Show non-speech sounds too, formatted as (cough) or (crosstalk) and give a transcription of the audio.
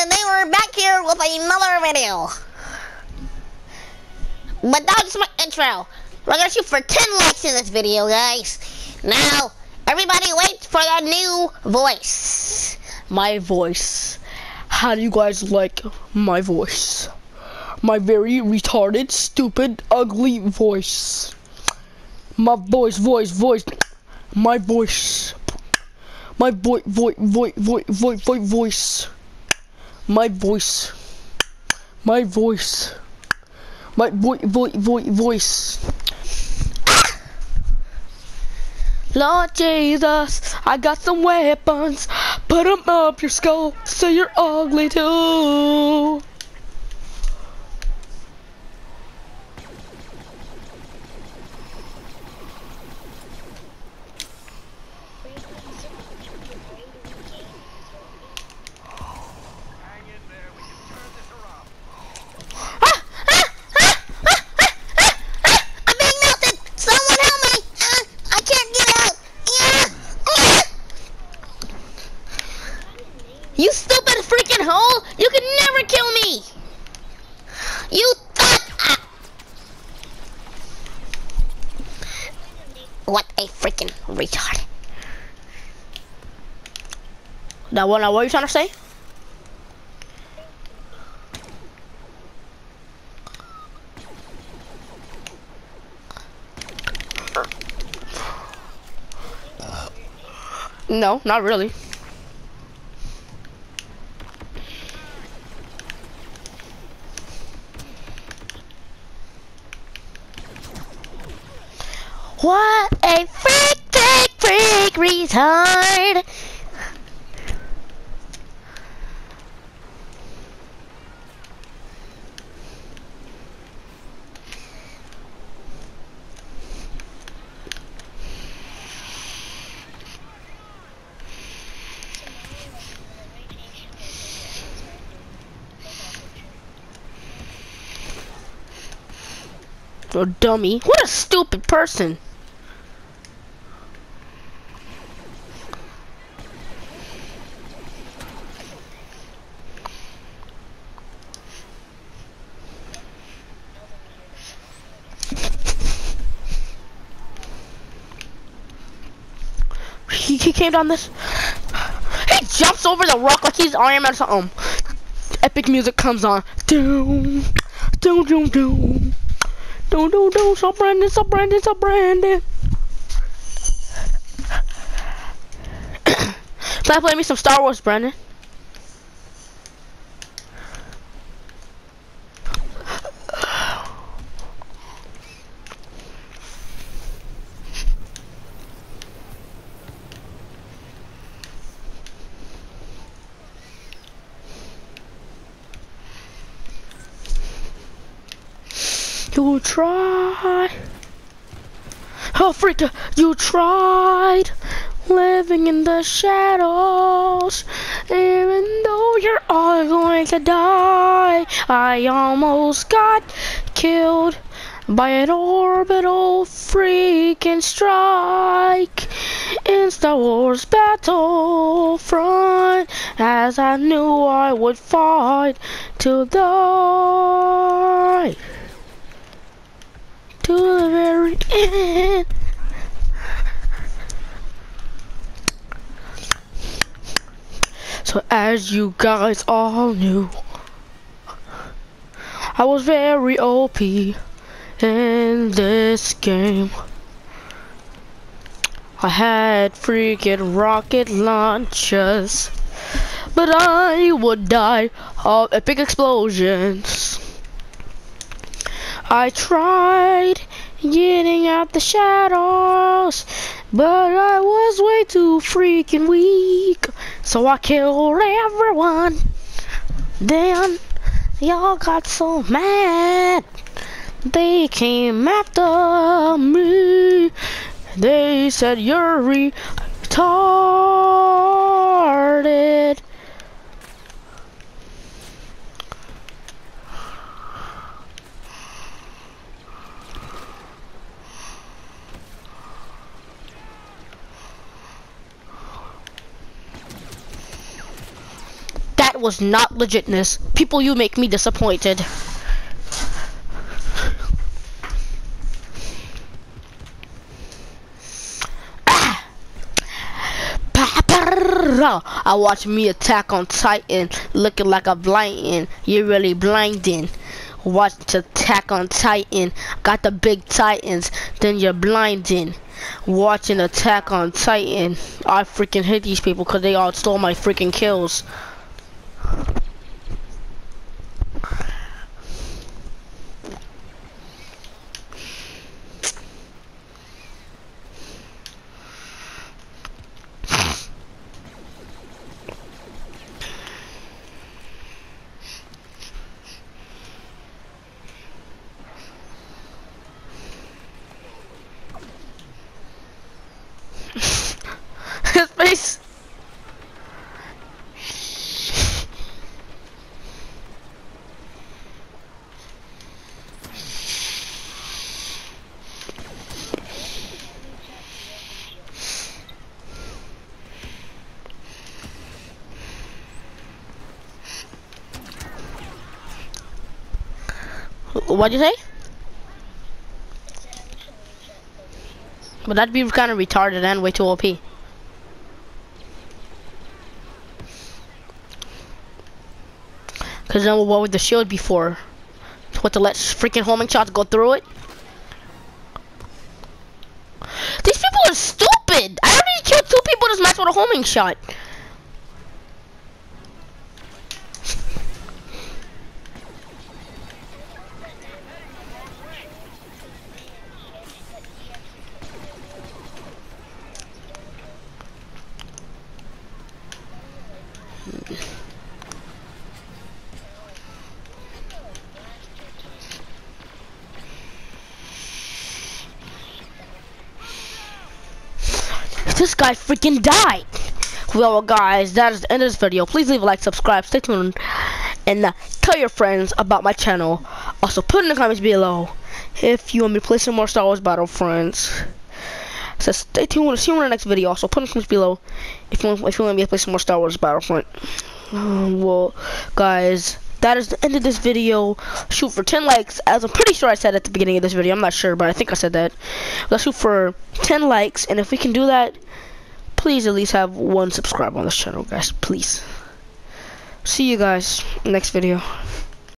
and today we're back here with another video. But that's my intro. We're gonna shoot for 10 likes in this video, guys. Now, everybody wait for that new voice. My voice. How do you guys like my voice? My very retarded, stupid, ugly voice. My voice, voice, voice. My voice. My voice, voice, voice, voice, voice, voice, voice. My voice. My voice. My voice, voice, voice, voice. Lord Jesus, I got some weapons. Put 'em up your skull so you're ugly too. You stupid freaking hole! You can never kill me! You thought I... What a freaking retard. Now what, now what are you trying to say? No, not really. What a freak, freak, freak retard! Oh, dummy. What a stupid person. He, he came down this. He jumps over the rock like he's Iron Man or something. Epic music comes on. Doom, doom, doom, doom. Doom, doom, doom. So Brandon, so Brandon, so Brandon. (coughs) Can I play me some Star Wars, Brandon? You try. Oh, freak! You tried living in the shadows. Even though you're all going to die, I almost got killed by an orbital freaking strike in Star Wars Battlefront. As I knew I would fight till die to the very end. So as you guys all knew, I was very OP in this game. I had freaking rocket launchers, but I would die of epic explosions. I tried getting out the shadows, but I was way too freaking weak. So I killed everyone. Then y'all got so mad. They came after me. They said you're retarded. Was not legitness. People, you make me disappointed. Ah. I watch me attack on Titan, looking like a blind. You're really blinding. Watch attack on Titan, got the big Titans, then you're blinding. Watching attack on Titan, I freaking hate these people because they all stole my freaking kills. His face. What'd you say? But that'd be kind of retarded and way too OP. Cause then what would the shield be for? What to let freaking homing shots go through it? These people are stupid! I already killed two people this match with a homing shot. This guy freaking died. Well, guys, that is the end of this video. Please leave a like, subscribe, stay tuned, and uh, tell your friends about my channel. Also, put in the comments below if you want me to play some more Star Wars Battlefronts. So stay tuned. See you in the next video. Also, put in the comments below if you want, if you want me to play some more Star Wars Battlefront. Um, well, guys, that is the end of this video. Shoot for 10 likes, as I'm pretty sure I said at the beginning of this video. I'm not sure, but I think I said that. Let's shoot for 10 likes, and if we can do that, please at least have one subscribe on this channel, guys. Please. See you guys next video.